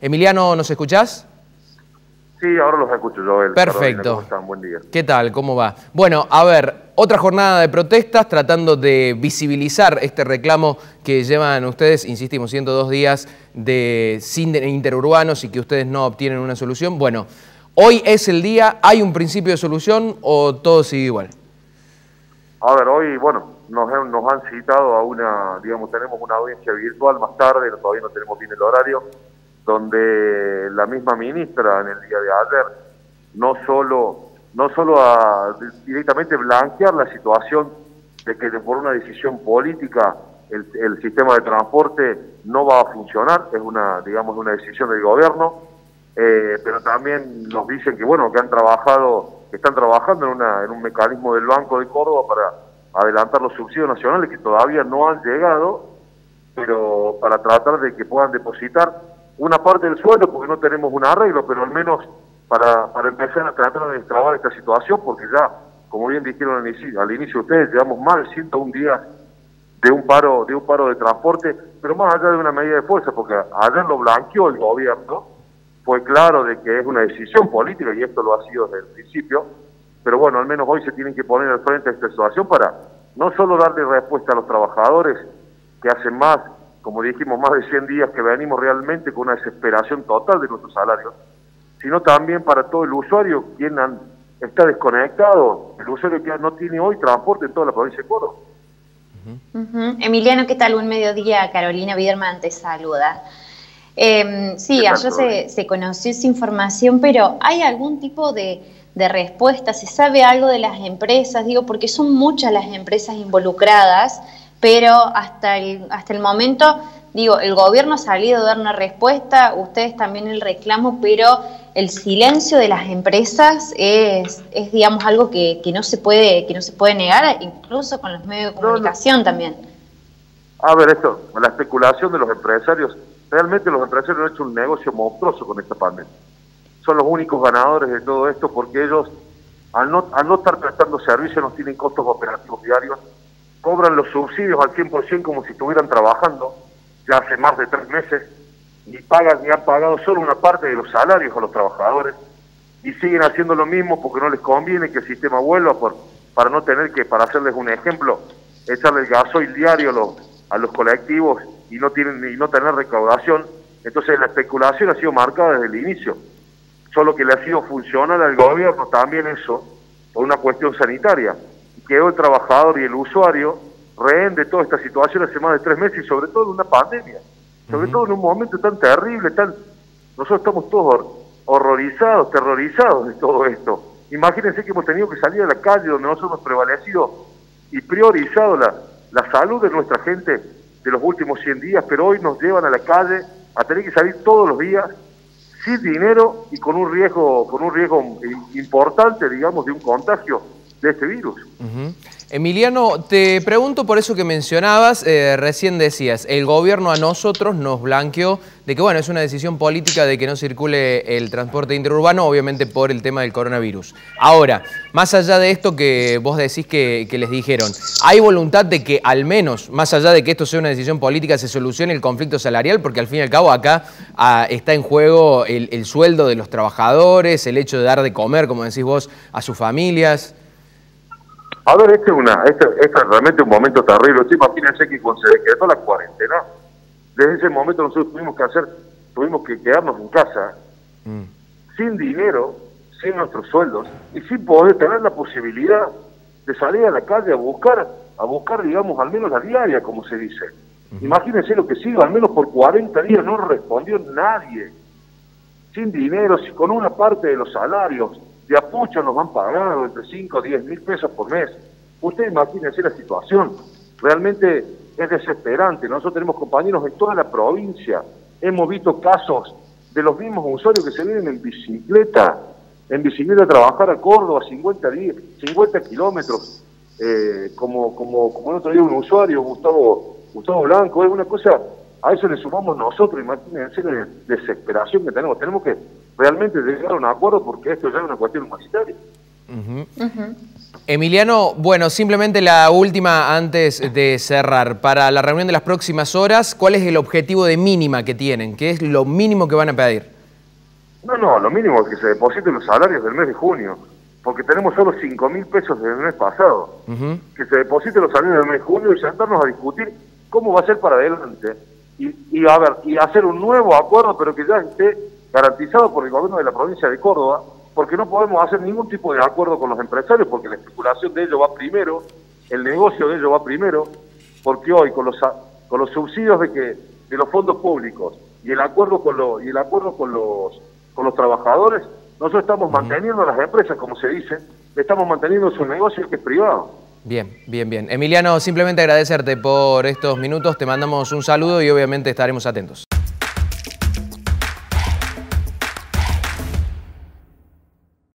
Emiliano, ¿nos escuchás? Sí, ahora los escucho yo. Perfecto. ¿Cómo están? Buen día. ¿Qué tal? ¿Cómo va? Bueno, a ver, otra jornada de protestas tratando de visibilizar este reclamo que llevan ustedes, insistimos, 102 días de sin interurbanos y que ustedes no obtienen una solución. Bueno, hoy es el día, ¿hay un principio de solución o todo sigue igual? A ver, hoy, bueno, nos, nos han citado a una, digamos, tenemos una audiencia virtual más tarde, todavía no tenemos bien el horario, donde la misma ministra en el día de ayer no solo no solo a directamente blanquear la situación de que por una decisión política el, sistema de transporte no va a funcionar, es una digamos una decisión del gobierno, eh, pero también nos dicen que bueno que han trabajado, que están trabajando en, una, en un mecanismo del Banco de Córdoba para adelantar los subsidios nacionales que todavía no han llegado, pero para tratar de que puedan depositar una parte del sueldo porque no tenemos un arreglo, pero al menos para, empezar a tratar de destrabar esta situación, porque ya, como bien dijeron al inicio, ustedes, llevamos más de 101 días de un paro de un paro de transporte, pero más allá de una medida de fuerza, porque ayer lo blanqueó el gobierno, fue claro de que es una decisión política y esto lo ha sido desde el principio, pero bueno, al menos hoy se tienen que poner al frente de esta situación para no solo darle respuesta a los trabajadores que hacen más como dijimos, más de 100 días que venimos realmente con una desesperación total de nuestros salarios, sino también para todo el usuario, quien está desconectado, el usuario que no tiene hoy transporte en toda la provincia de Córdoba. Emiliano, ¿qué tal? Buen mediodía. Carolina Biderman te saluda. Eh, sí, ayer se, conoció esa información, pero ¿hay algún tipo de, de respuesta? ¿Se sabe algo de las empresas? Digo, porque son muchas las empresas involucradas pero hasta el, hasta el momento, digo, el gobierno ha salido a dar una respuesta, ustedes también el reclamo, pero el silencio de las empresas es, es digamos, algo que, que, no se puede, que no se puede negar, incluso con los medios de comunicación también. A ver, esto, la especulación de los empresarios, realmente los empresarios han hecho un negocio monstruoso con esta pandemia. Son los únicos ganadores de todo esto porque ellos, al no, al no estar prestando servicios, no tienen costos operativos diarios, cobran los subsidios al 100% como si estuvieran trabajando ya hace más de tres meses y pagan y han pagado solo una parte de los salarios a los trabajadores y siguen haciendo lo mismo porque no les conviene que el sistema vuelva por, para no tener que, para hacerles un ejemplo, echarle el gasoil diario a los, a los colectivos y no tienen y no tener recaudación. Entonces la especulación ha sido marcada desde el inicio. Solo que le ha sido funcional al gobierno también eso por una cuestión sanitaria quedó el trabajador y el usuario rehén de toda esta situación hace más de tres meses y sobre todo en una pandemia, sobre todo en un momento tan terrible, tan nosotros estamos todos horrorizados, terrorizados de todo esto. Imagínense que hemos tenido que salir a la calle donde nosotros hemos prevalecido y priorizado la, la salud de nuestra gente de los últimos 100 días, pero hoy nos llevan a la calle a tener que salir todos los días sin dinero y con un riesgo, con un riesgo importante, digamos, de un contagio de este virus. Emiliano, te pregunto por eso que mencionabas, eh, recién decías, el gobierno a nosotros nos blanqueó de que, bueno, es una decisión política de que no circule el transporte interurbano, obviamente por el tema del coronavirus. Ahora, más allá de esto que vos decís que, les dijeron, ¿hay voluntad de que al menos, más allá de que esto sea una decisión política, se solucione el conflicto salarial? Porque al fin y al cabo acá ah, está en juego el, el sueldo de los trabajadores, el hecho de dar de comer, como decís vos, a sus familias. A ver, este es, una, este, este es realmente un momento terrible. imagínense que cuando se decretó la cuarentena, desde ese momento nosotros tuvimos que hacer, tuvimos que quedarnos en casa, mm. sin dinero, sin nuestros sueldos, y sin poder tener la posibilidad de salir a la calle a buscar, a buscar, digamos, al menos la diaria, como se dice. Imagínense lo que sigue, al menos por 40 días no respondió nadie. Sin dinero, con una parte de los salarios, de a nos han pagado entre 5 o 10 mil pesos por mes. Ustedes imagínense la situación. Realmente es desesperante. Nosotros tenemos compañeros en toda la provincia. Hemos visto casos de los mismos usuarios que se vienen en bicicleta, en bicicleta a trabajar a Córdoba, 50, 50 kilómetros, eh, como, como, como el otro día un usuario, Gustavo, Gustavo Blanco, es una cosa, a eso le sumamos nosotros, imagínense la desesperación que tenemos. Tenemos que realmente llegar a un acuerdo porque esto ya es una cuestión humanitaria. Emiliano, bueno, simplemente la última antes de cerrar. Para la reunión de las próximas horas, ¿cuál es el objetivo de mínima que tienen? ¿Qué es lo mínimo que van a pedir? No, no, lo mínimo es que se depositen los salarios del mes de junio, porque tenemos solo 5 mil pesos del mes pasado. Que se depositen los salarios del mes de junio y sentarnos a discutir cómo va a ser para adelante. Y, y, a ver, y hacer un nuevo acuerdo, pero que ya esté garantizado por el gobierno de la provincia de Córdoba, porque no podemos hacer ningún tipo de acuerdo con los empresarios, porque la especulación de ellos va primero, el negocio de ellos va primero, porque hoy con los con los subsidios de que de los fondos públicos y el acuerdo con los y el acuerdo con los con los trabajadores, nosotros estamos manteniendo a las empresas, como se dice, estamos manteniendo su negocio que es privado. Bien, bien, bien. Emiliano, simplemente agradecerte por estos minutos, te mandamos un saludo y obviamente estaremos atentos.